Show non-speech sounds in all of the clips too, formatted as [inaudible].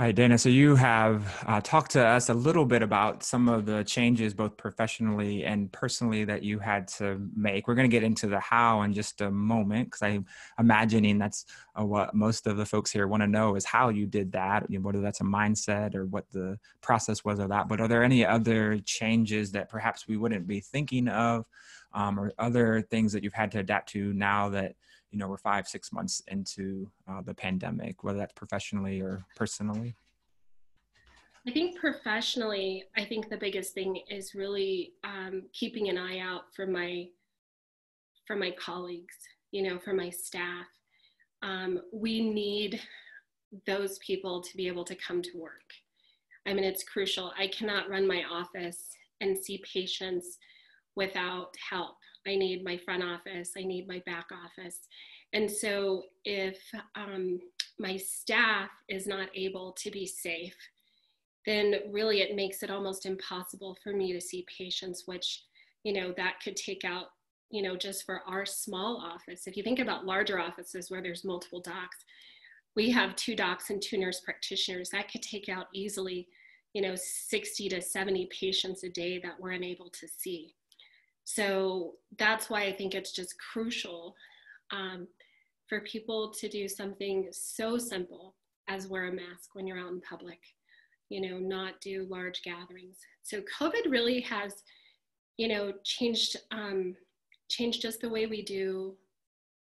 Hi, Dana. So you have uh, talked to us a little bit about some of the changes, both professionally and personally, that you had to make. We're going to get into the how in just a moment, because I'm imagining that's uh, what most of the folks here want to know is how you did that, you know, whether that's a mindset or what the process was of that. But are there any other changes that perhaps we wouldn't be thinking of, um, or other things that you've had to adapt to now that you know we're five six months into uh, the pandemic whether that's professionally or personally? I think professionally i think the biggest thing is really um, keeping an eye out for my for my colleagues you know for my staff. Um, we need those people to be able to come to work. I mean it's crucial. I cannot run my office and see patients without help I need my front office, I need my back office. And so if um, my staff is not able to be safe, then really it makes it almost impossible for me to see patients, which, you know, that could take out, you know, just for our small office. If you think about larger offices where there's multiple docs, we have two docs and two nurse practitioners. That could take out easily, you know, 60 to 70 patients a day that we're unable to see. So that's why I think it's just crucial um, for people to do something so simple as wear a mask when you're out in public, you know, not do large gatherings. So COVID really has, you know, changed um, changed just the way we do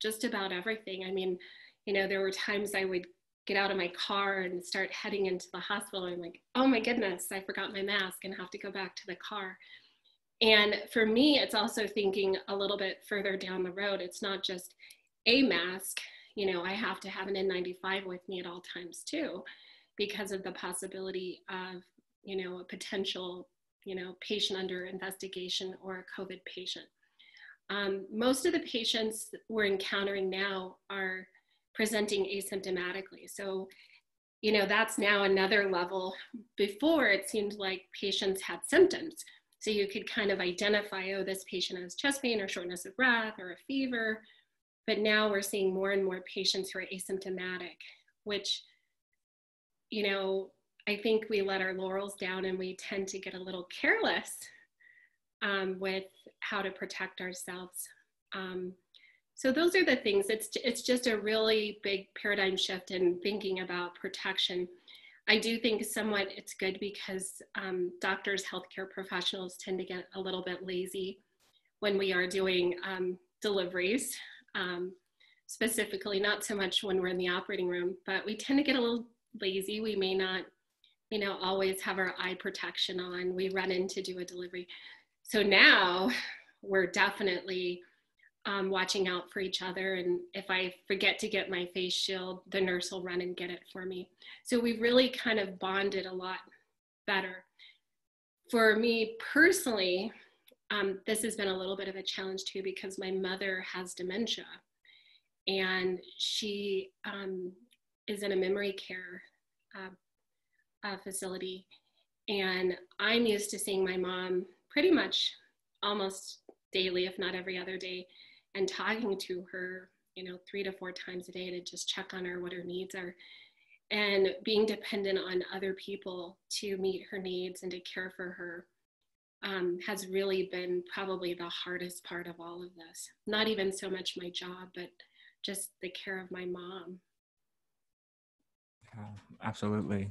just about everything. I mean, you know, there were times I would get out of my car and start heading into the hospital. I'm like, oh my goodness, I forgot my mask and have to go back to the car. And for me, it's also thinking a little bit further down the road. It's not just a mask, you know, I have to have an N95 with me at all times too, because of the possibility of, you know, a potential, you know, patient under investigation or a COVID patient. Um, most of the patients we're encountering now are presenting asymptomatically. So, you know, that's now another level. Before it seemed like patients had symptoms so you could kind of identify, oh, this patient has chest pain or shortness of breath or a fever. But now we're seeing more and more patients who are asymptomatic, which, you know, I think we let our laurels down and we tend to get a little careless um, with how to protect ourselves. Um, so those are the things. It's it's just a really big paradigm shift in thinking about protection. I do think somewhat it's good because um, doctors, healthcare professionals tend to get a little bit lazy when we are doing um, deliveries, um, specifically, not so much when we're in the operating room, but we tend to get a little lazy. We may not, you know, always have our eye protection on. We run in to do a delivery. So now we're definitely um, watching out for each other. And if I forget to get my face shield, the nurse will run and get it for me. So we really kind of bonded a lot better. For me personally, um, this has been a little bit of a challenge too because my mother has dementia and she um, is in a memory care uh, uh, facility. And I'm used to seeing my mom pretty much almost daily, if not every other day and talking to her, you know, three to four times a day to just check on her, what her needs are, and being dependent on other people to meet her needs and to care for her um, has really been probably the hardest part of all of this. Not even so much my job, but just the care of my mom. Yeah, absolutely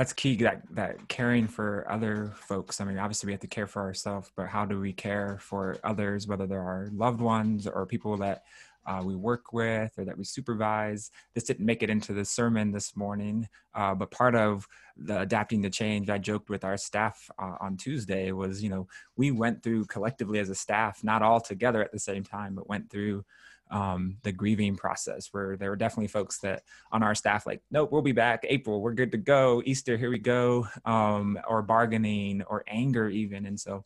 that's key that that caring for other folks. I mean obviously we have to care for ourselves but how do we care for others whether they're our loved ones or people that uh, we work with or that we supervise? This didn't make it into the sermon this morning uh, but part of the adapting to change i joked with our staff uh, on tuesday was you know we went through collectively as a staff not all together at the same time but went through um, the grieving process where there were definitely folks that on our staff like nope we'll be back april. We're good to go. Easter here we go um, or bargaining or anger even. And so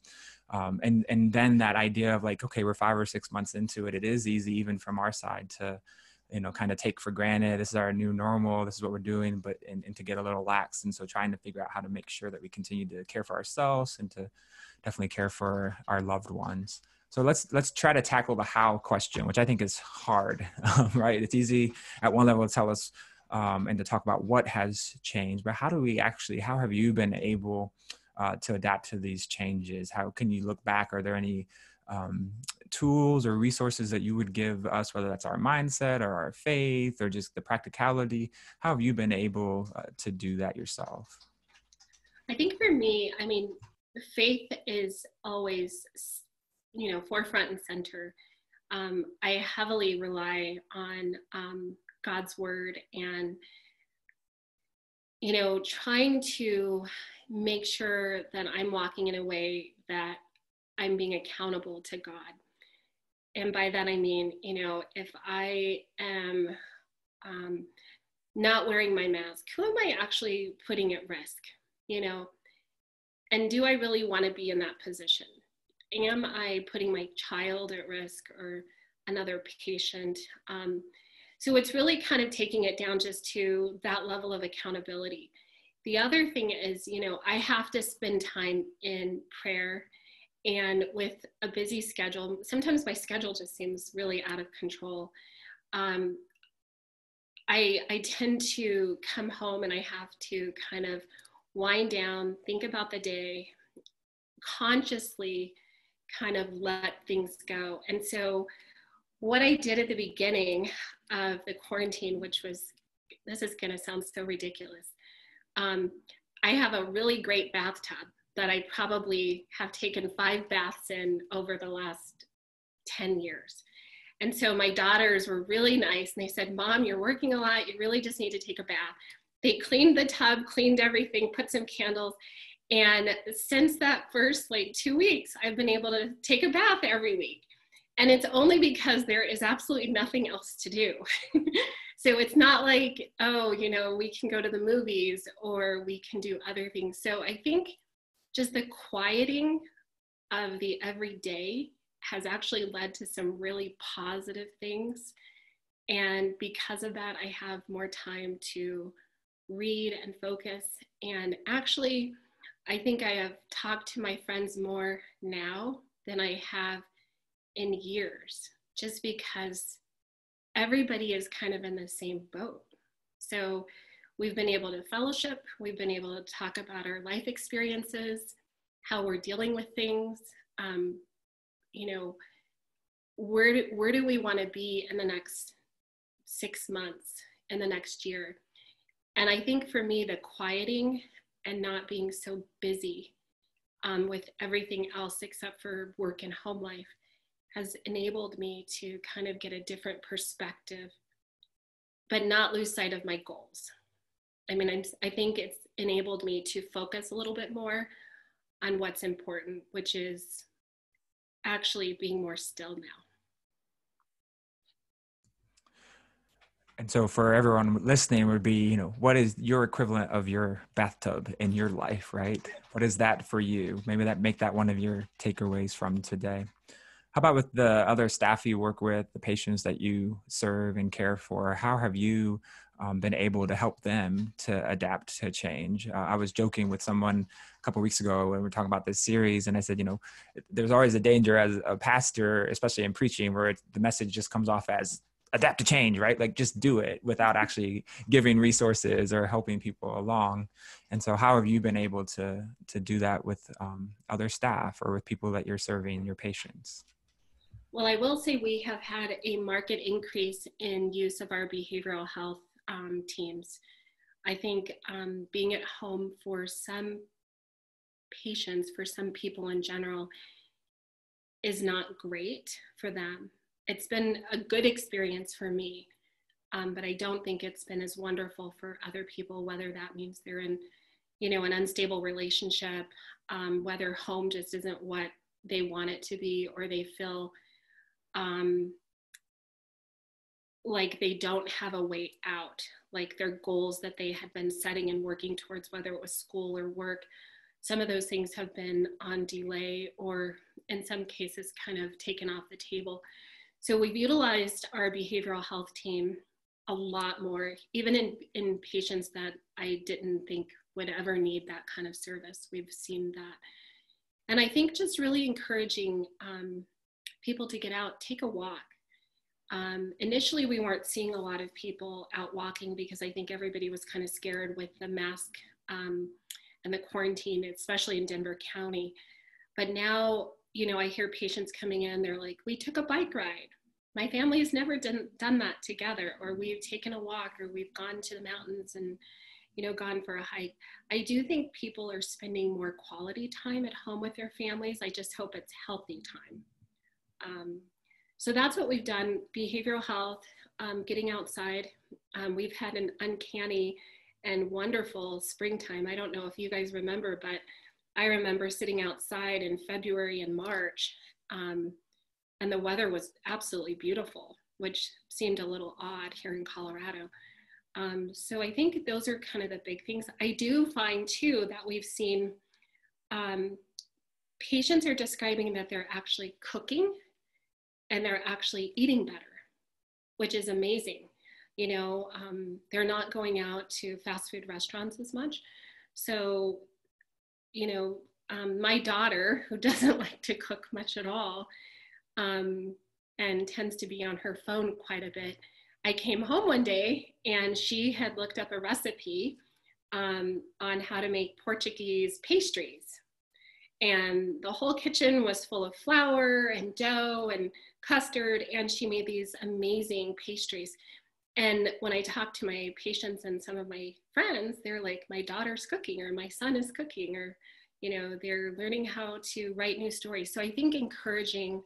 um, and and then that idea of like okay we're five or six months into it it is easy even from our side to you know kind of take for granted this is our new normal. This is what we're doing but and, and to get a little lax. And so trying to figure out how to make sure that we continue to care for ourselves and to definitely care for our loved ones so let's let's try to tackle the how question, which I think is hard, [laughs] right? It's easy at one level to tell us um, and to talk about what has changed. But how do we actually? How have you been able uh, to adapt to these changes? How can you look back? Are there any um, tools or resources that you would give us, whether that's our mindset or our faith or just the practicality? How have you been able uh, to do that yourself? I think for me, I mean, faith is always, you know, forefront and center. Um, I heavily rely on um, God's word and, you know, trying to make sure that I'm walking in a way that I'm being accountable to God. And by that I mean, you know, if I am um, not wearing my mask, who am I actually putting at risk? You know, and do I really want to be in that position? Am I putting my child at risk or another patient? Um, so it's really kind of taking it down just to that level of accountability. The other thing is, you know, I have to spend time in prayer and with a busy schedule, sometimes my schedule just seems really out of control. Um, I, I tend to come home and I have to kind of wind down, think about the day, consciously kind of let things go. And so, what I did at the beginning of the quarantine, which was this is going to sound so ridiculous, um, I have a really great bathtub that I probably have taken five baths in over the last 10 years. And so my daughters were really nice and they said, Mom, you're working a lot. You really just need to take a bath. They cleaned the tub, cleaned everything, put some candles. And since that first like two weeks, I've been able to take a bath every week. And it's only because there is absolutely nothing else to do. [laughs] so it's not like, oh, you know, we can go to the movies or we can do other things. So I think just the quieting of the everyday has actually led to some really positive things. And because of that, I have more time to read and focus. And actually, I think I have talked to my friends more now than I have in years, just because everybody is kind of in the same boat. So We've been able to fellowship, we've been able to talk about our life experiences, how we're dealing with things. Um, you know, where do, where do we want to be in the next six months, in the next year? And I think for me, the quieting and not being so busy um, with everything else except for work and home life has enabled me to kind of get a different perspective, but not lose sight of my goals. I mean, I'm, I think it's enabled me to focus a little bit more on what's important, which is actually being more still now. And so for everyone listening would be, you know, what is your equivalent of your bathtub in your life, right? What is that for you? Maybe that make that one of your takeaways from today. How about with the other staff you work with, the patients that you serve and care for? How have you um, been able to help them to adapt to change. Uh, I was joking with someone a couple weeks ago when we were talking about this series, and I said, you know, there's always a danger as a pastor, especially in preaching, where the message just comes off as adapt to change, right? Like just do it without actually giving resources or helping people along. And so, how have you been able to to do that with um, other staff or with people that you're serving, your patients? Well, I will say we have had a market increase in use of our behavioral health um, teams. I think um, being at home for some patients, for some people in general, is not great for them. It's been a good experience for me, um, but I don't think it's been as wonderful for other people, whether that means they're in, you know, an unstable relationship, um, whether home just isn't what they want it to be, or they feel um, like they don't have a way out, like their goals that they had been setting and working towards, whether it was school or work. Some of those things have been on delay or, in some cases, kind of taken off the table. So we've utilized our behavioral health team a lot more, even in, in patients that I didn't think would ever need that kind of service. We've seen that. And I think just really encouraging um, people to get out, take a walk, Um, initially, we weren't seeing a lot of people out walking because I think everybody was kind of scared with the mask um, and the quarantine, especially in Denver County. But now, you know, I hear patients coming in, they're like, we took a bike ride. My family has never done, done that together, or we've taken a walk, or we've gone to the mountains and, you know, gone for a hike. I do think people are spending more quality time at home with their families. I just hope it's healthy time. Um, so that's what we've done behavioral health, um, getting outside. Um, we've had an uncanny and wonderful springtime. I don't know if you guys remember, but I remember sitting outside in February and March, um, and the weather was absolutely beautiful, which seemed a little odd here in Colorado. Um, so I think those are kind of the big things. I do find too that we've seen um, patients are describing that they're actually cooking and they're actually eating better, which is amazing. You know, um, they're not going out to fast food restaurants as much. So, you know, um, my daughter, who [laughs] doesn't like to cook much at all um, and tends to be on her phone quite a bit, I came home one day and she had looked up a recipe um, on how to make Portuguese pastries. And the whole kitchen was full of flour and dough and custard, and she made these amazing pastries. And when I talk to my patients and some of my friends, they're like, my daughter's cooking, or my son is cooking, or, you know, they're learning how to write new stories. So I think encouraging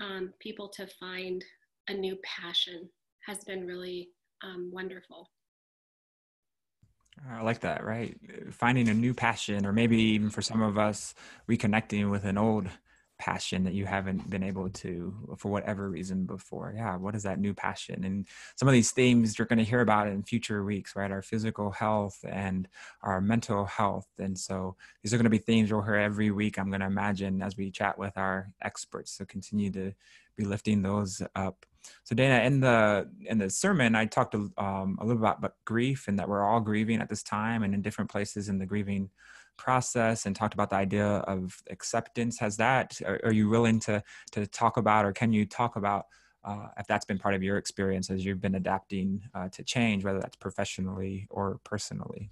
um, people to find a new passion has been really um, wonderful. I like that, right? Finding a new passion, or maybe even for some of us, reconnecting with an old passion that you haven't been able to for whatever reason before. Yeah what is that new passion? And some of these themes you're going to hear about in future weeks right our physical health and our mental health. And so these are going to be themes you'll hear every week i'm going to imagine as we chat with our experts. So continue to be lifting those up. So dana in the in the sermon i talked a, um, a little about, about grief and that we're all grieving at this time and in different places in the grieving process and talked about the idea of acceptance has that are, are you willing to to talk about or can you talk about uh, if that's been part of your experience as you've been adapting uh, to change whether that's professionally or personally?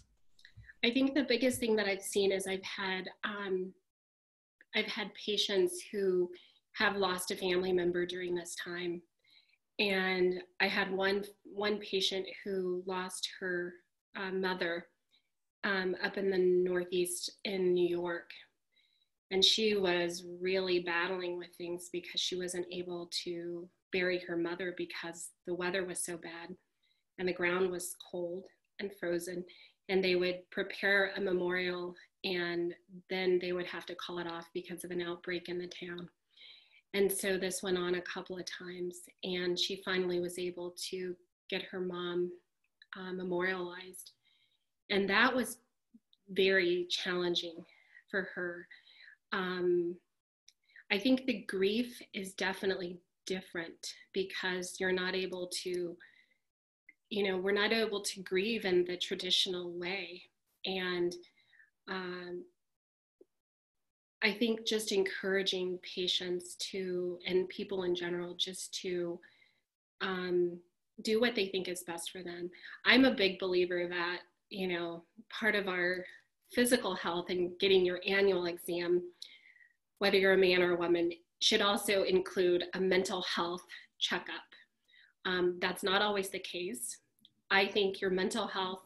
I think the biggest thing that i've seen is i've had um, i've had patients who have lost a family member during this time. And i had one one patient who lost her uh, mother um, up in the Northeast in New York. And she was really battling with things because she wasn't able to bury her mother because the weather was so bad and the ground was cold and frozen. And they would prepare a memorial and then they would have to call it off because of an outbreak in the town. And so this went on a couple of times, and she finally was able to get her mom uh, memorialized and that was very challenging for her. Um, I think the grief is definitely different because you're not able to, you know, we're not able to grieve in the traditional way. And um, I think just encouraging patients to, and people in general, just to um, do what they think is best for them. I'm a big believer that you know, part of our physical health and getting your annual exam, whether you're a man or a woman, should also include a mental health checkup. Um, that's not always the case. I think your mental health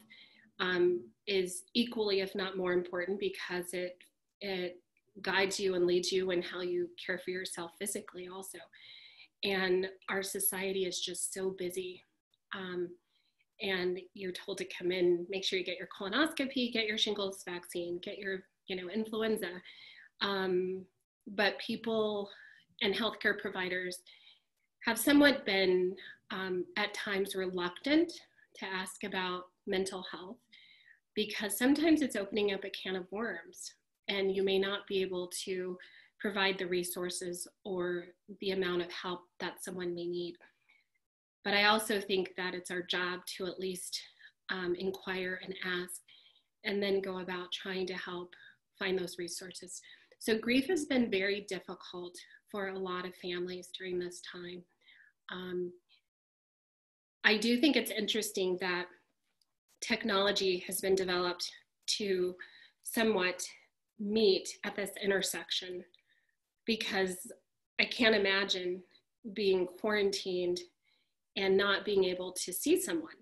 um, is equally, if not more important, because it it guides you and leads you in how you care for yourself physically, also. And our society is just so busy. Um, and you're told to come in, make sure you get your colonoscopy, get your shingles vaccine, get your, you know, influenza. Um, but people and healthcare providers have somewhat been um, at times reluctant to ask about mental health because sometimes it's opening up a can of worms and you may not be able to provide the resources or the amount of help that someone may need. But I also think that it's our job to at least um, inquire and ask, and then go about trying to help find those resources. So, grief has been very difficult for a lot of families during this time. Um, I do think it's interesting that technology has been developed to somewhat meet at this intersection because I can't imagine being quarantined and not being able to see someone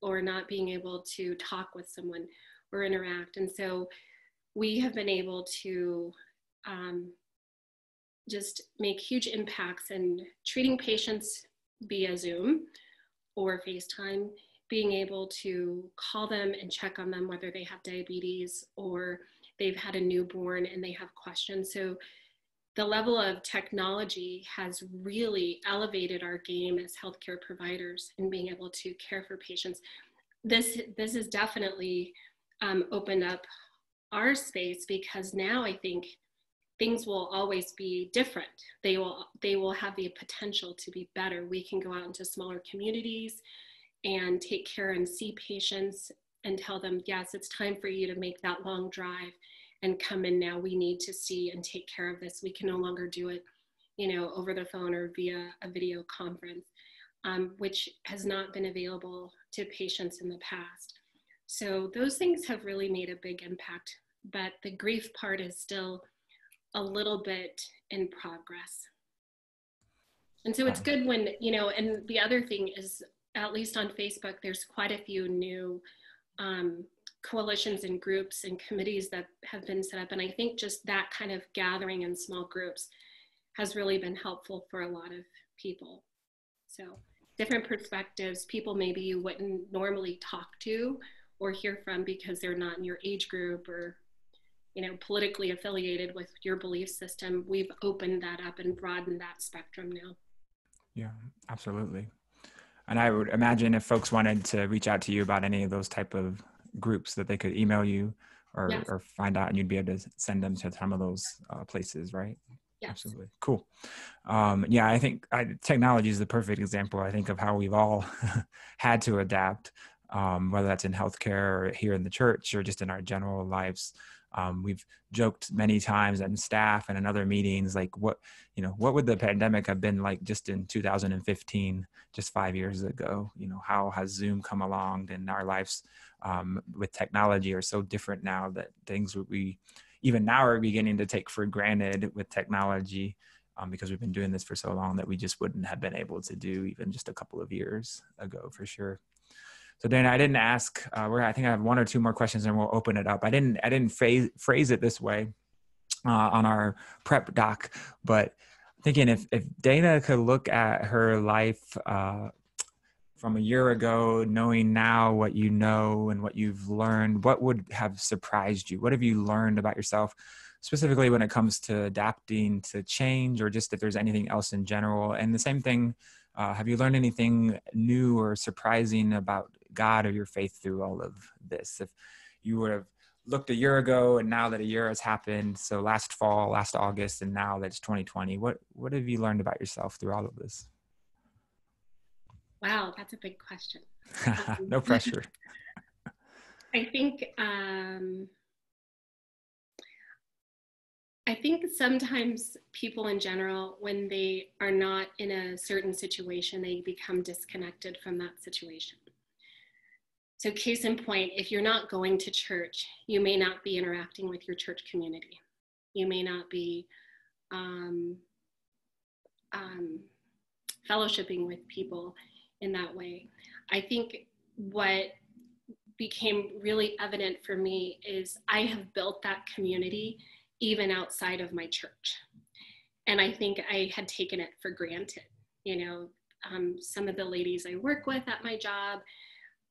or not being able to talk with someone or interact. And so we have been able to um, just make huge impacts in treating patients via Zoom or FaceTime, being able to call them and check on them whether they have diabetes or they've had a newborn and they have questions. So the level of technology has really elevated our game as healthcare providers in being able to care for patients. This this has definitely um, opened up our space because now I think things will always be different. They will they will have the potential to be better. We can go out into smaller communities and take care and see patients and tell them, yes, it's time for you to make that long drive and come in now. We need to see and take care of this. We can no longer do it, you know, over the phone or via a video conference, um, which has not been available to patients in the past. So those things have really made a big impact, but the grief part is still a little bit in progress. And so it's good when, you know, and the other thing is, at least on Facebook, there's quite a few new um, coalitions and groups and committees that have been set up. And I think just that kind of gathering in small groups has really been helpful for a lot of people. So different perspectives, people maybe you wouldn't normally talk to or hear from because they're not in your age group or you know politically affiliated with your belief system we've opened that up and broadened that spectrum now yeah absolutely and i would imagine if folks wanted to reach out to you about any of those type of groups that they could email you or, yes. or find out and you'd be able to send them to some of those uh, places right? Yes. absolutely. Cool. Um, yeah i think I, technology is the perfect example i think of how we've all [laughs] had to adapt um, whether that's in healthcare or here in the church or just in our general lives. Um, we've joked many times and staff and in other meetings like what you know what would the pandemic have been like just in 2015 just five years ago? You know how has zoom come along and our lives um, with technology are so different now that things we even now are beginning to take for granted with technology um, because we've been doing this for so long that we just wouldn't have been able to do even just a couple of years ago for sure so Dana, I didn't ask. Uh, I think I have one or two more questions, and we'll open it up. I didn't. I didn't phrase phrase it this way uh, on our prep doc, but thinking if if Dana could look at her life uh, from a year ago, knowing now what you know and what you've learned, what would have surprised you? What have you learned about yourself? specifically when it comes to adapting to change or just if there's anything else in general and the same thing uh, have you learned anything new or surprising about God or your faith through all of this? If you would have looked a year ago and now that a year has happened, so last fall, last August, and now that it's 2020, what what have you learned about yourself through all of this? Wow, that's a big question. [laughs] no pressure. [laughs] I think um, I think sometimes people in general, when they are not in a certain situation, they become disconnected from that situation. So, case in point, if you're not going to church, you may not be interacting with your church community. You may not be um, um, fellowshipping with people in that way. I think what became really evident for me is I have built that community even outside of my church. And I think I had taken it for granted. You know, um, some of the ladies I work with at my job,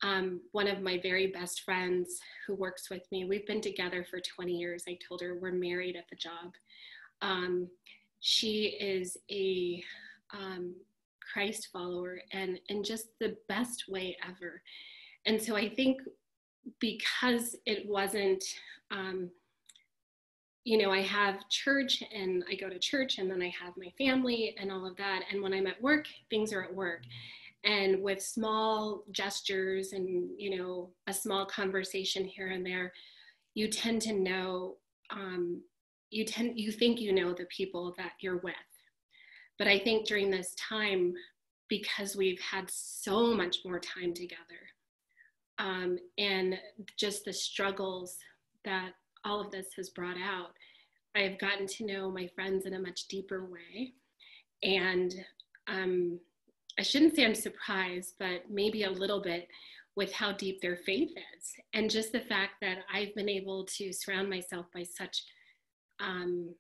um, one of my very best friends who works with me, we've been together for 20 years. I told her we're married at the job. Um, she is a um, Christ follower and in just the best way ever. And so I think because it wasn't, um, you know, I have church and I go to church and then I have my family and all of that. And when I'm at work, things are at work. And with small gestures and, you know, a small conversation here and there, you tend to know, um, you tend, you think you know the people that you're with. But I think during this time, because we've had so much more time together. Um, and just the struggles that all of this has brought out, I've gotten to know my friends in a much deeper way. And um, I shouldn't say I'm surprised, but maybe a little bit with how deep their faith is. And just the fact that I've been able to surround myself by such um,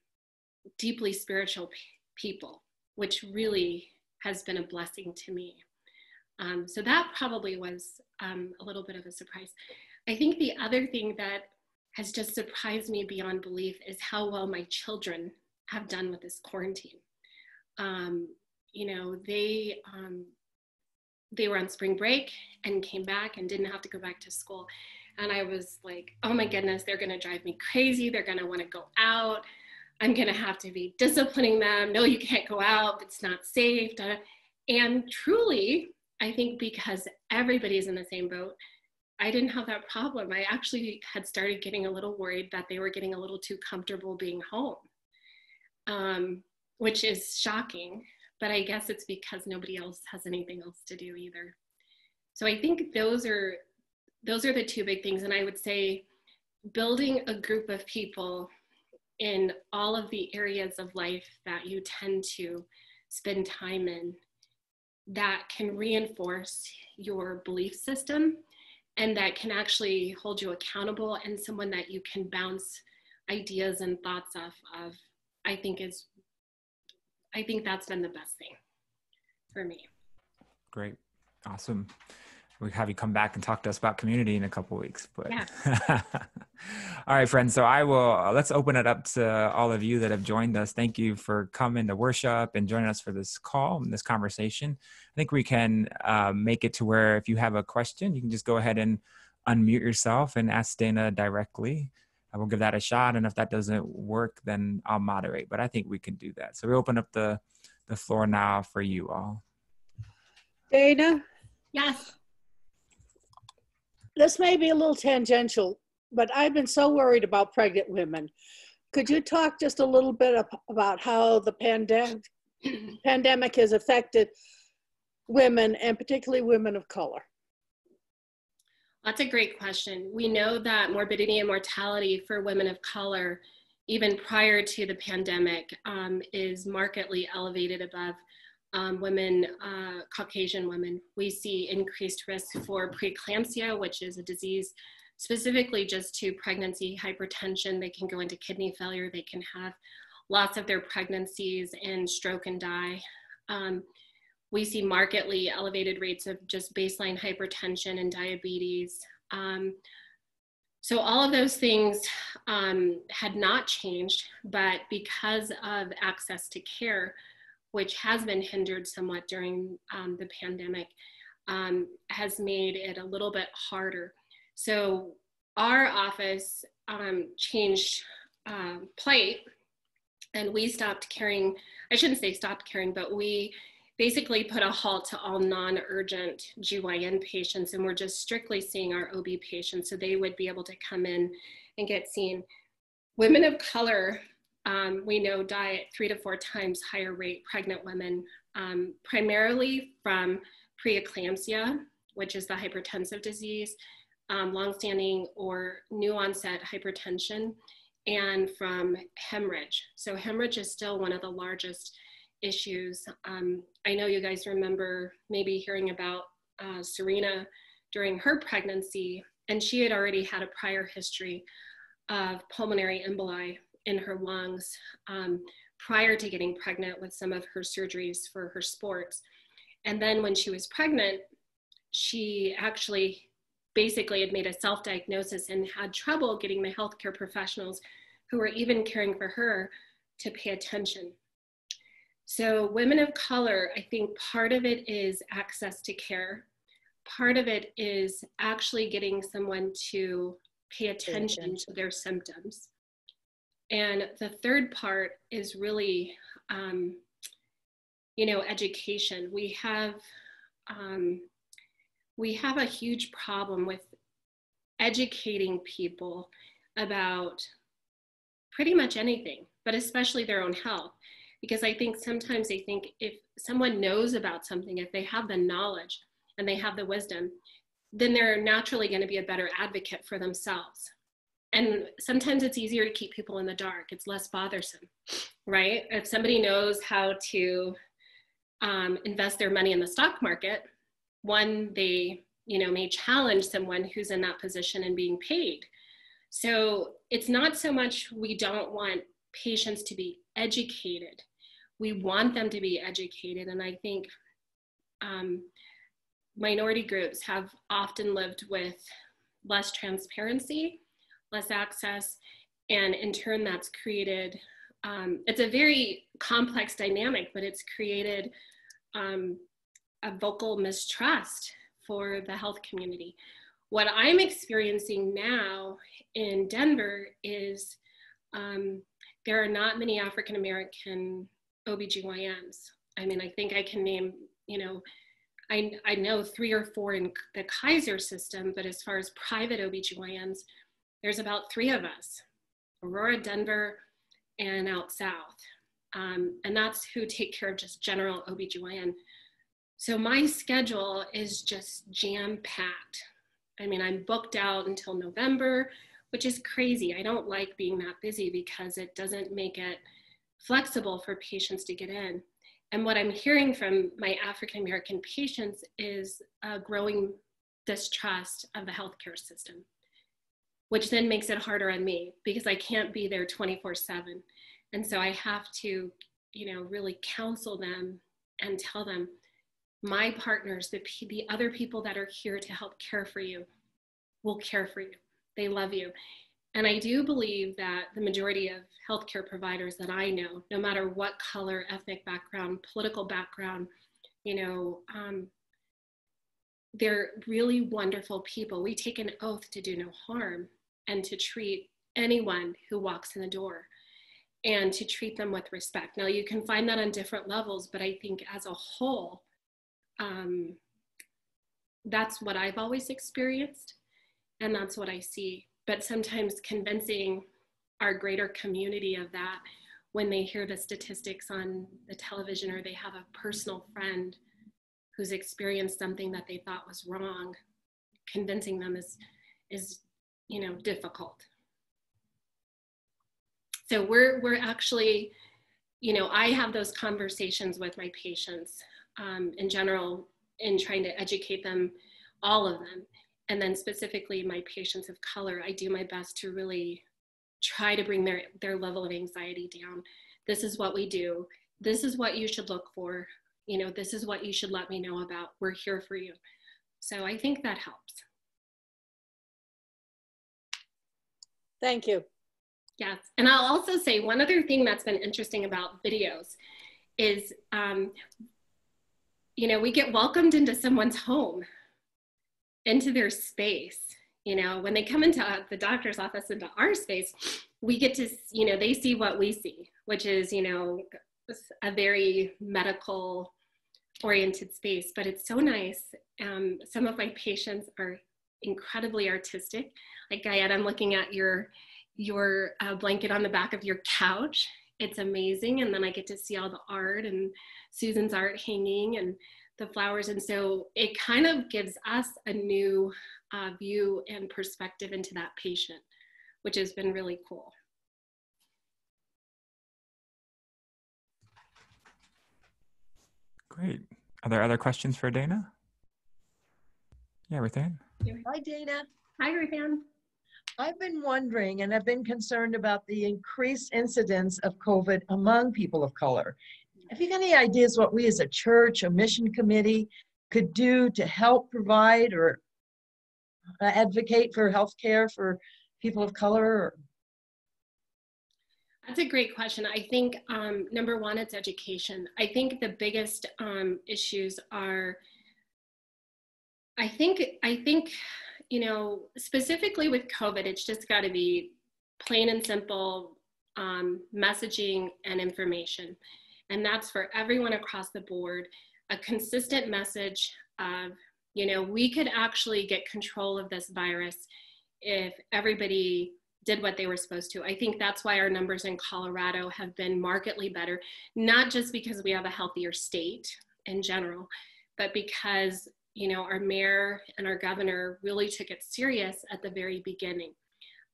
deeply spiritual p- people, which really has been a blessing to me. Um, so that probably was um, a little bit of a surprise. I think the other thing that has just surprised me beyond belief is how well my children have done with this quarantine. Um, you know, they um, they were on spring break and came back and didn't have to go back to school. And I was like, oh my goodness, they're gonna drive me crazy. They're gonna wanna go out. I'm gonna have to be disciplining them. No, you can't go out. It's not safe. And truly, I think because everybody's in the same boat, I didn't have that problem. I actually had started getting a little worried that they were getting a little too comfortable being home, um, which is shocking. But I guess it's because nobody else has anything else to do either. So I think those are those are the two big things. And I would say building a group of people in all of the areas of life that you tend to spend time in that can reinforce your belief system and that can actually hold you accountable and someone that you can bounce ideas and thoughts off of i think is i think that's been the best thing for me. Great. Awesome we have you come back and talk to us about community in a couple weeks but yeah. [laughs] all right friends so i will uh, let's open it up to all of you that have joined us. Thank you for coming to worship and joining us for this call and this conversation. I think we can uh, make it to where if you have a question you can just go ahead and unmute yourself and ask dana directly. I will give that a shot and if that doesn't work then i'll moderate but i think we can do that. So we open up the the floor now for you all. Dana? Yes this may be a little tangential, but I've been so worried about pregnant women. Could you talk just a little bit about how the pandemic [clears throat] pandemic has affected women and particularly women of color? That's a great question. We know that morbidity and mortality for women of color, even prior to the pandemic, um, is markedly elevated above um, women, uh, Caucasian women, we see increased risk for preeclampsia, which is a disease specifically just to pregnancy, hypertension. They can go into kidney failure. They can have lots of their pregnancies and stroke and die. Um, we see markedly elevated rates of just baseline hypertension and diabetes. Um, so all of those things um, had not changed, but because of access to care, which has been hindered somewhat during um, the pandemic, um, has made it a little bit harder. So our office um, changed uh, plight and we stopped carrying, I shouldn't say stopped carrying, but we basically put a halt to all non-urgent GYN patients and we're just strictly seeing our OB patients so they would be able to come in and get seen. Women of color um, we know die at three to four times higher rate pregnant women, um, primarily from preeclampsia, which is the hypertensive disease, um, longstanding or new onset hypertension, and from hemorrhage. So hemorrhage is still one of the largest issues. Um, I know you guys remember maybe hearing about uh, Serena during her pregnancy, and she had already had a prior history of pulmonary emboli in her lungs um, prior to getting pregnant with some of her surgeries for her sports. And then when she was pregnant, she actually basically had made a self diagnosis and had trouble getting the healthcare professionals who were even caring for her to pay attention. So, women of color, I think part of it is access to care. Part of it is actually getting someone to pay attention to their symptoms. And the third part is really, um, you know, education. We have um, we have a huge problem with educating people about pretty much anything, but especially their own health. because I think sometimes they think if someone knows about something, if they have the knowledge and they have the wisdom, then they're naturally going to be a better advocate for themselves. And sometimes it's easier to keep people in the dark. It's less bothersome, right? If somebody knows how to um, invest their money in the stock market, one, they you know may challenge someone who's in that position and being paid. So it's not so much we don't want patients to be educated. We want them to be educated. And I think um, minority groups have often lived with less transparency, less access, and in turn, that's created. Um, it's a very complex dynamic, but it's created um, a vocal mistrust for the health community. What I'm experiencing now in Denver is um, there are not many African American OBGYNs. I mean, I think I can name, you know, I, I know three or four in the Kaiser system, but as far as private OBGYNs, there's about three of us Aurora, Denver, and out south. Um, and that's who take care of just general OBGYN. So my schedule is just jam packed. I mean, I'm booked out until November, which is crazy. I don't like being that busy because it doesn't make it flexible for patients to get in. And what I'm hearing from my African American patients is a growing distrust of the healthcare system, which then makes it harder on me because I can't be there 24 7. And so I have to, you know, really counsel them and tell them, my partners, the, the other people that are here to help care for you, will care for you. They love you. And I do believe that the majority of healthcare providers that I know, no matter what color, ethnic background, political background, you know, um, they're really wonderful people. We take an oath to do no harm and to treat anyone who walks in the door and to treat them with respect. Now, you can find that on different levels, but I think as a whole, um, that's what I've always experienced, and that's what I see but sometimes convincing our greater community of that when they hear the statistics on the television or they have a personal friend who's experienced something that they thought was wrong convincing them is is you know difficult so we're we're actually you know i have those conversations with my patients um, in general in trying to educate them all of them and then specifically my patients of color, I do my best to really try to bring their, their level of anxiety down. This is what we do. This is what you should look for. You know, this is what you should let me know about. We're here for you. So I think that helps. Thank you. Yes. And I'll also say one other thing that's been interesting about videos is, um, you know, we get welcomed into someone's home into their space you know when they come into the doctor's office into our space we get to you know they see what we see which is you know a very medical oriented space but it's so nice um, some of my patients are incredibly artistic like Gayet, i'm looking at your your uh, blanket on the back of your couch it's amazing and then i get to see all the art and susan's art hanging and the flowers. And so it kind of gives us a new uh, view and perspective into that patient, which has been really cool. Great. Are there other questions for Dana? Yeah, Ruthann. Hi, Dana. Hi, Ruthann. I've been wondering and I've been concerned about the increased incidence of COVID among people of color. Have you got any ideas what we as a church, a mission committee, could do to help provide or uh, advocate for health care for people of color? That's a great question. I think um, number one, it's education. I think the biggest um, issues are. I think I think you know specifically with COVID, it's just got to be plain and simple um, messaging and information and that's for everyone across the board a consistent message of you know we could actually get control of this virus if everybody did what they were supposed to. I think that's why our numbers in Colorado have been markedly better, not just because we have a healthier state in general, but because you know our mayor and our governor really took it serious at the very beginning.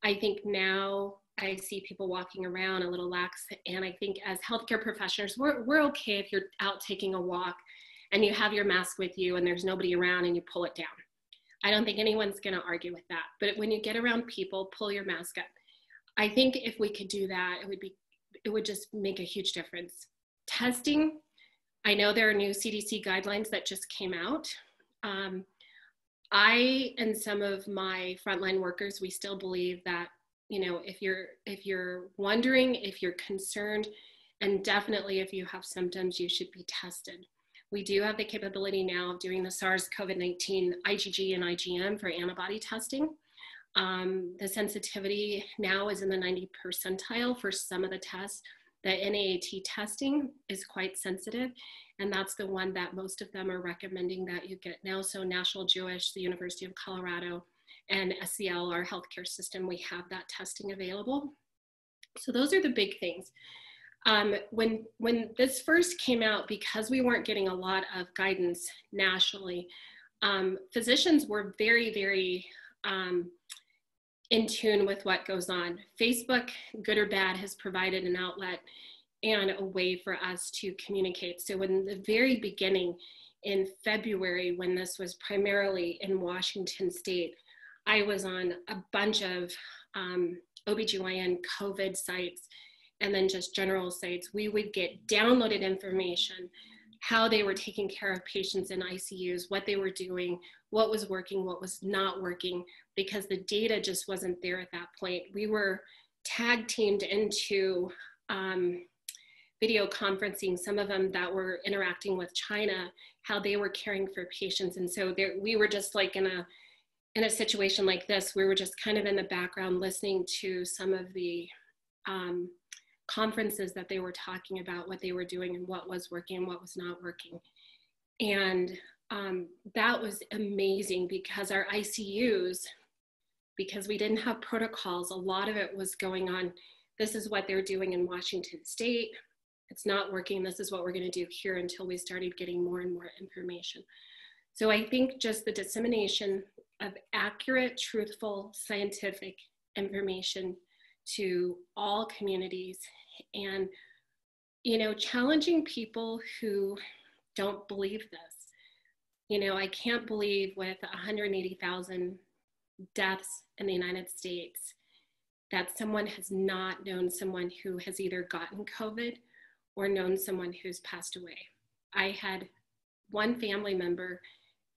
I think now I see people walking around a little lax, and I think as healthcare professionals, we're we're okay if you're out taking a walk and you have your mask with you and there's nobody around and you pull it down. I don't think anyone's going to argue with that. But when you get around people, pull your mask up. I think if we could do that, it would be it would just make a huge difference. Testing, I know there are new CDC guidelines that just came out. Um, I and some of my frontline workers, we still believe that you know if you're if you're wondering, if you're concerned, and definitely if you have symptoms, you should be tested. We do have the capability now of doing the SARS CoV 19 IgG and IgM for antibody testing. Um, the sensitivity now is in the 90 percentile for some of the tests. The NAAT testing is quite sensitive, and that's the one that most of them are recommending that you get now. So, National Jewish, the University of Colorado, and SCL, our healthcare system, we have that testing available. So, those are the big things um, when when this first came out, because we weren't getting a lot of guidance nationally, um, physicians were very very um, in tune with what goes on. Facebook, good or bad, has provided an outlet and a way for us to communicate. So in the very beginning, in February, when this was primarily in Washington State, I was on a bunch of um, OBGYN COVID sites and then just general sites, we would get downloaded information, how they were taking care of patients in ICUs, what they were doing, what was working, what was not working, because the data just wasn't there at that point. We were tag teamed into um, video conferencing, some of them that were interacting with China, how they were caring for patients. And so there, we were just like in a, in a situation like this, we were just kind of in the background listening to some of the um, conferences that they were talking about what they were doing and what was working and what was not working. And um, that was amazing because our ICUs, because we didn't have protocols, a lot of it was going on. This is what they're doing in Washington State. It's not working. This is what we're going to do here until we started getting more and more information. So I think just the dissemination of accurate, truthful, scientific information to all communities and you know challenging people who don't believe this you know i can't believe with 180000 deaths in the united states that someone has not known someone who has either gotten covid or known someone who's passed away i had one family member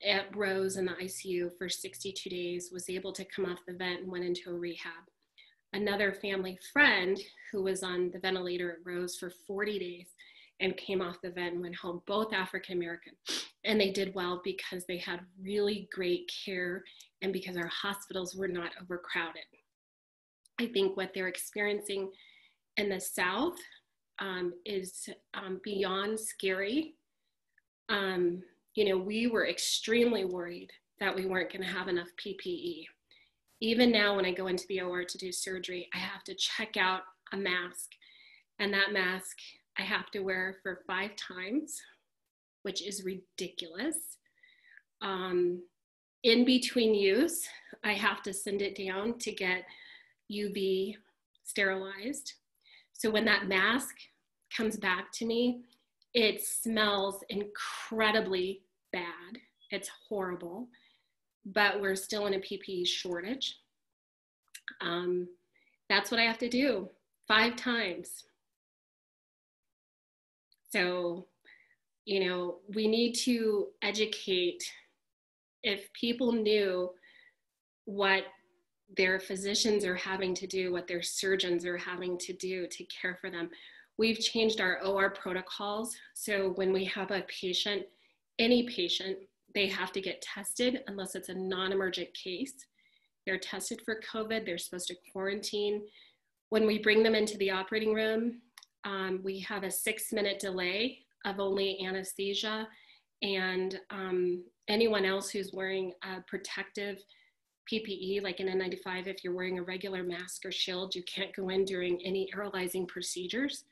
at Rose in the ICU for 62 days, was able to come off the vent and went into a rehab another family friend who was on the ventilator at Rose for 40 days and came off the vent and went home, both African American. And they did well because they had really great care and because our hospitals were not overcrowded. I think what they're experiencing in the South um, is um, beyond scary. Um, you know, we were extremely worried that we weren't going to have enough PPE even now when I go into the OR to do surgery, I have to check out a mask. And that mask I have to wear for five times, which is ridiculous. Um, in between use, I have to send it down to get UV sterilized. So when that mask comes back to me, it smells incredibly bad. It's horrible but we're still in a PPE shortage. Um, that's what I have to do five times. So, you know, we need to educate. If people knew what their physicians are having to do, what their surgeons are having to do to care for them, we've changed our OR protocols. So when we have a patient, any patient they have to get tested unless it's a non-emergent case. They're tested for COVID, they're supposed to quarantine. When we bring them into the operating room, um, we have a six minute delay of only anesthesia and um, anyone else who's wearing a protective PPE, like an N95, if you're wearing a regular mask or shield, you can't go in during any aerolizing procedures.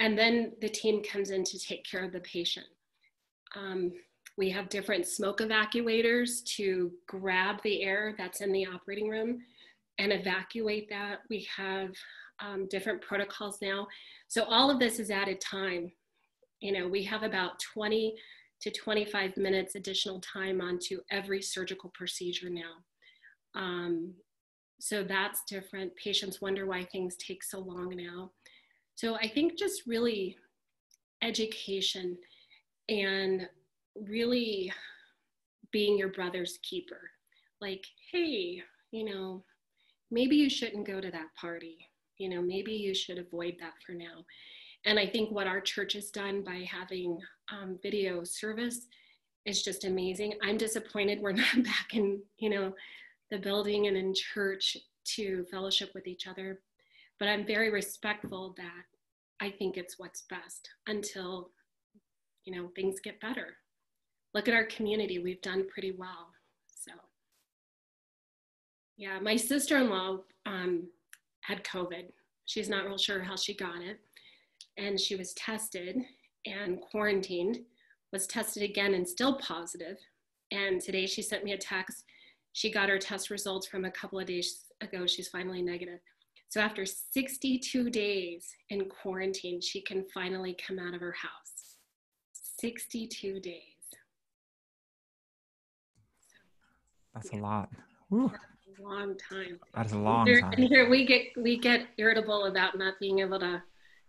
And then the team comes in to take care of the patient. Um, we have different smoke evacuators to grab the air that's in the operating room and evacuate that. We have um, different protocols now. So all of this is added time. You know, we have about 20 to 25 minutes additional time onto every surgical procedure now. Um, so that's different. Patients wonder why things take so long now. So I think just really education and really being your brother's keeper. Like, hey, you know, maybe you shouldn't go to that party. You know, maybe you should avoid that for now. And I think what our church has done by having um, video service is just amazing. I'm disappointed we're [laughs] not back in, you know, the building and in church to fellowship with each other. But I'm very respectful that I think it's what's best until, you know, things get better. Look at our community, we've done pretty well. So, yeah, my sister in law um, had COVID. She's not real sure how she got it. And she was tested and quarantined, was tested again and still positive. And today she sent me a text she got her test results from a couple of days ago. She's finally negative. So after 62 days in quarantine, she can finally come out of her house. 62 days. That's yeah. a lot. Woo. A long time. That's a long here, time. Here we get we get irritable about not being able to,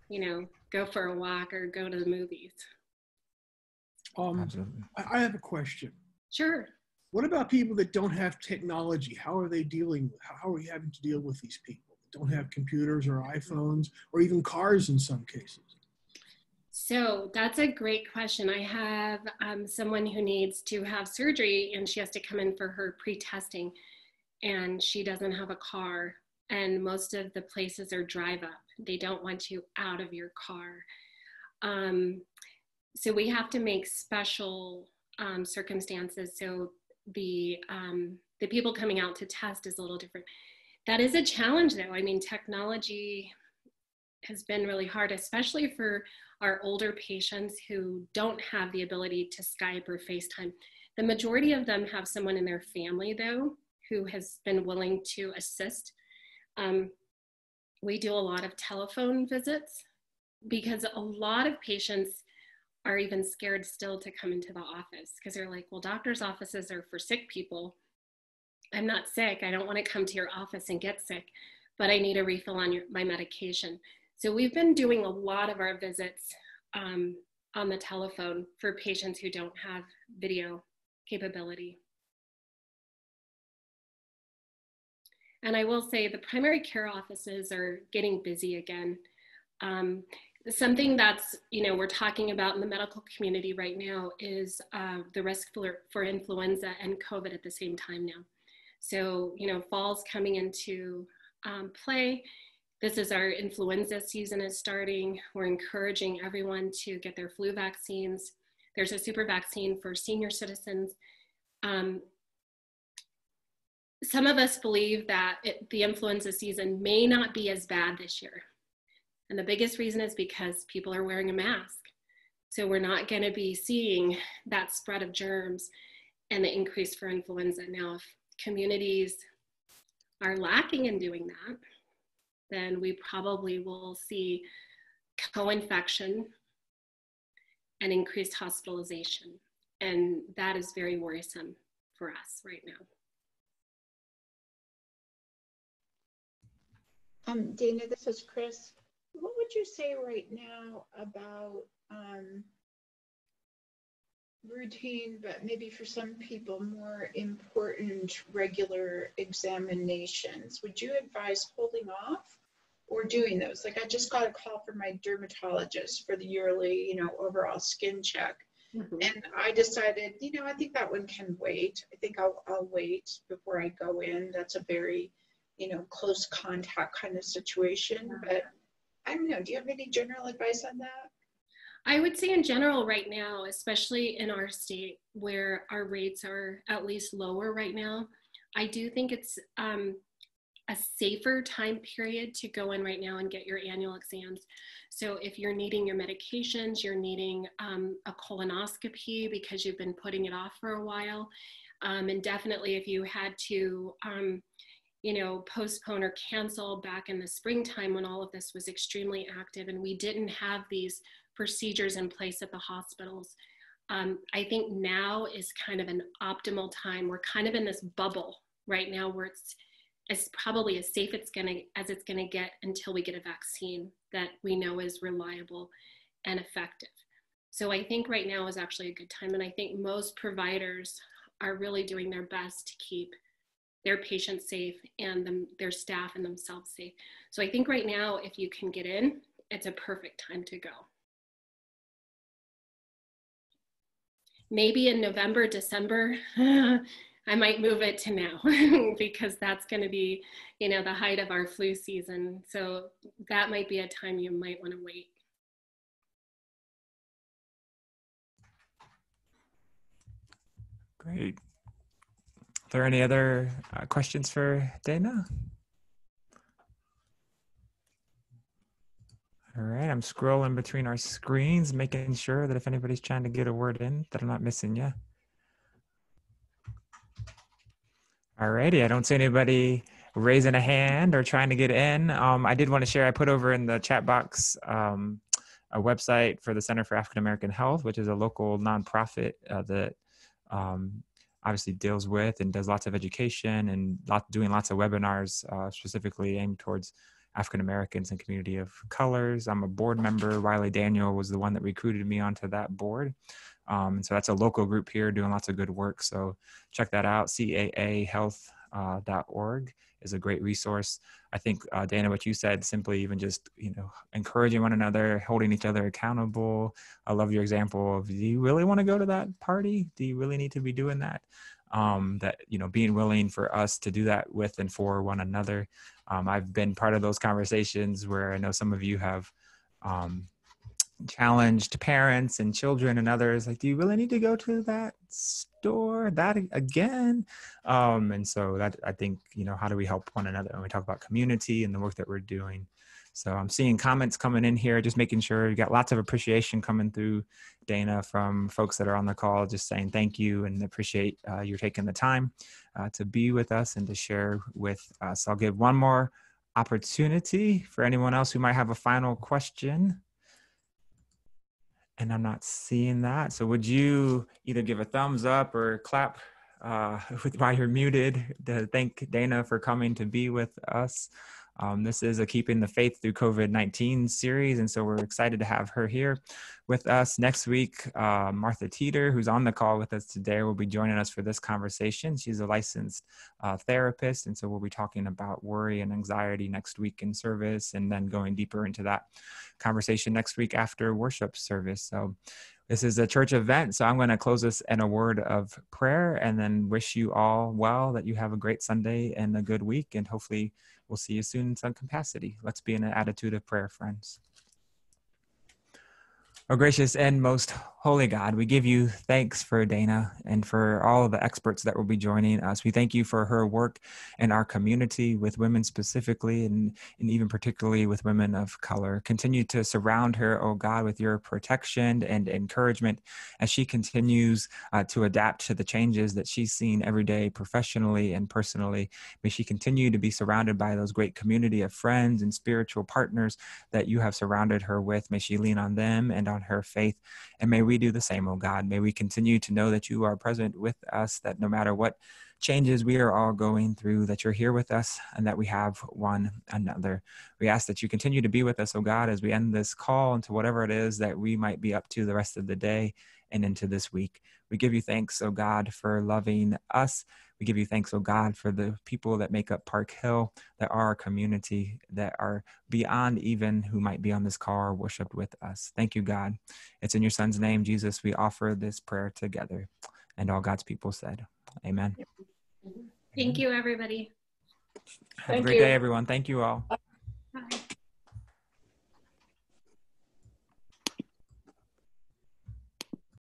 you know, go for a walk or go to the movies. Um, Absolutely. I have a question. Sure. What about people that don't have technology? How are they dealing? How are we having to deal with these people that don't have computers or iPhones or even cars in some cases? So that's a great question. I have um, someone who needs to have surgery and she has to come in for her pre testing, and she doesn't have a car. And most of the places are drive up, they don't want you out of your car. Um, so we have to make special um, circumstances. So the um, the people coming out to test is a little different. That is a challenge, though. I mean, technology has been really hard, especially for our older patients who don't have the ability to Skype or FaceTime. The majority of them have someone in their family, though, who has been willing to assist. Um, we do a lot of telephone visits because a lot of patients are even scared still to come into the office because they're like, well, doctors' offices are for sick people. I'm not sick. I don't want to come to your office and get sick, but I need a refill on your, my medication. So we've been doing a lot of our visits um, on the telephone for patients who don't have video capability. And I will say the primary care offices are getting busy again. Um, something that's you know we're talking about in the medical community right now is uh, the risk for, for influenza and covid at the same time now so you know fall's coming into um, play. This is our influenza season is starting. We're encouraging everyone to get their flu vaccines. There's a super vaccine for senior citizens. Um, some of us believe that it, the influenza season may not be as bad this year. And the biggest reason is because people are wearing a mask. So we're not going to be seeing that spread of germs and the increase for influenza. Now, if communities are lacking in doing that, then we probably will see co-infection and increased hospitalization. And that is very worrisome for us right now. Um, Dana, this is Chris what would you say right now about um, routine, but maybe for some people more important regular examinations? Would you advise holding off or doing those? Like I just got a call from my dermatologist for the yearly, you know, overall skin check. Mm-hmm. And I decided, you know, I think that one can wait. I think I'll, I'll wait before I go in. That's a very, you know, close contact kind of situation. But I don't know. Do you have any general advice on that? I would say, in general, right now, especially in our state where our rates are at least lower right now, I do think it's um, a safer time period to go in right now and get your annual exams. So if you're needing your medications, you're needing um, a colonoscopy because you've been putting it off for a while, um, and definitely if you had to, um, you know, postpone or cancel back in the springtime when all of this was extremely active and we didn't have these procedures in place at the hospitals. Um, I think now is kind of an optimal time. We're kind of in this bubble right now where it's as probably as safe it's gonna as it's gonna get until we get a vaccine that we know is reliable and effective. So I think right now is actually a good time, and I think most providers are really doing their best to keep their patients safe and them, their staff and themselves safe. So I think right now, if you can get in, it's a perfect time to go. Maybe in November, December, [laughs] I might move it to now [laughs] because that's going to be, you know, the height of our flu season. So that might be a time you might want to wait. Great. Are there any other uh, questions for Dana? All right, I'm scrolling between our screens, making sure that if anybody's trying to get a word in, that I'm not missing you. All righty, I don't see anybody raising a hand or trying to get in. Um, I did want to share, I put over in the chat box um, a website for the Center for African American Health, which is a local nonprofit uh, that um, obviously deals with and does lots of education and lot, doing lots of webinars uh, specifically aimed towards African Americans and community of colors. I'm a board member. Riley Daniel was the one that recruited me onto that board. Um, and so that's a local group here doing lots of good work. So check that out. CAAhealth.org uh, is a great resource. I think uh, Dana, what you said, simply even just you know encouraging one another, holding each other accountable. I love your example of do you really want to go to that party? Do you really need to be doing that? Um, that you know being willing for us to do that with and for one another. Um, I've been part of those conversations where I know some of you have. Um, challenged parents and children and others like do you really need to go to that store that again um and so that i think you know how do we help one another when we talk about community and the work that we're doing so i'm seeing comments coming in here just making sure you got lots of appreciation coming through dana from folks that are on the call just saying thank you and appreciate uh, you taking the time uh, to be with us and to share with us i'll give one more opportunity for anyone else who might have a final question and I'm not seeing that. So would you either give a thumbs up or clap uh, [laughs] while you're muted to thank Dana for coming to be with us? Um, this is a Keeping the Faith Through COVID 19 series, and so we're excited to have her here with us. Next week, uh, Martha Teater, who's on the call with us today, will be joining us for this conversation. She's a licensed uh, therapist, and so we'll be talking about worry and anxiety next week in service, and then going deeper into that conversation next week after worship service. So this is a church event, so I'm going to close this in a word of prayer and then wish you all well, that you have a great Sunday and a good week, and hopefully we'll see you soon in some capacity. Let's be in an attitude of prayer, friends. Oh, gracious and most holy God, we give you thanks for Dana and for all of the experts that will be joining us. We thank you for her work in our community with women specifically and, and even particularly with women of color. Continue to surround her, oh God, with your protection and encouragement as she continues uh, to adapt to the changes that she's seen every day professionally and personally. May she continue to be surrounded by those great community of friends and spiritual partners that you have surrounded her with. May she lean on them and on her faith. And may we do the same, oh God. May we continue to know that you are present with us, that no matter what changes we are all going through, that you're here with us and that we have one another. We ask that you continue to be with us, oh God, as we end this call into whatever it is that we might be up to the rest of the day and into this week. We give you thanks, oh God, for loving us. We give you thanks, oh God, for the people that make up Park Hill, that are our community, that are beyond even who might be on this call or worshiped with us. Thank you, God. It's in your son's name, Jesus, we offer this prayer together. And all God's people said, Amen. Thank you, everybody. Have Thank a great you. day, everyone. Thank you all.